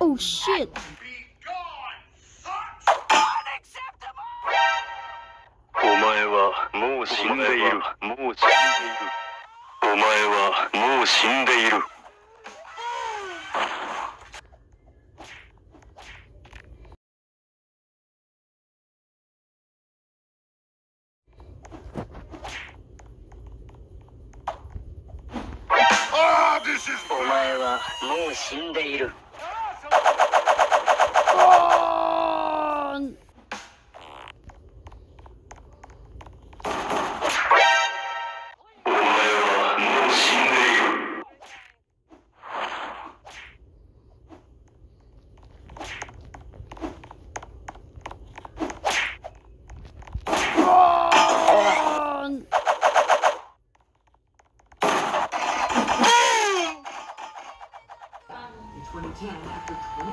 Oh shit! Unacceptable! お前はもう死んでいる。2010 after 20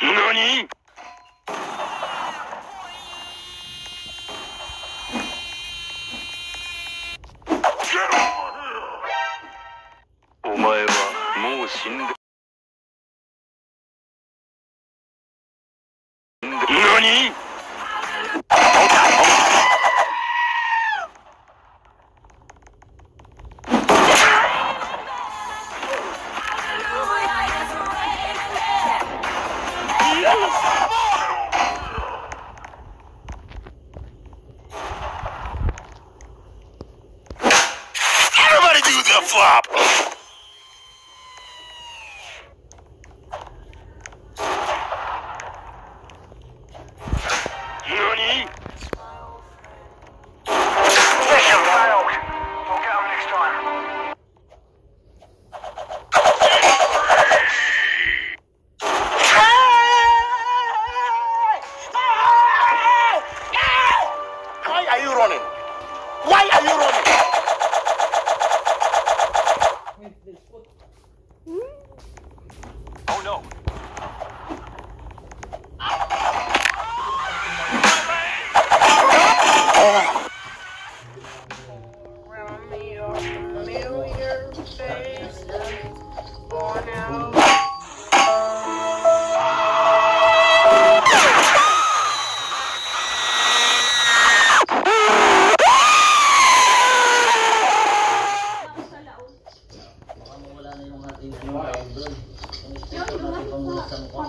何？お前はもう死んで。何？flop.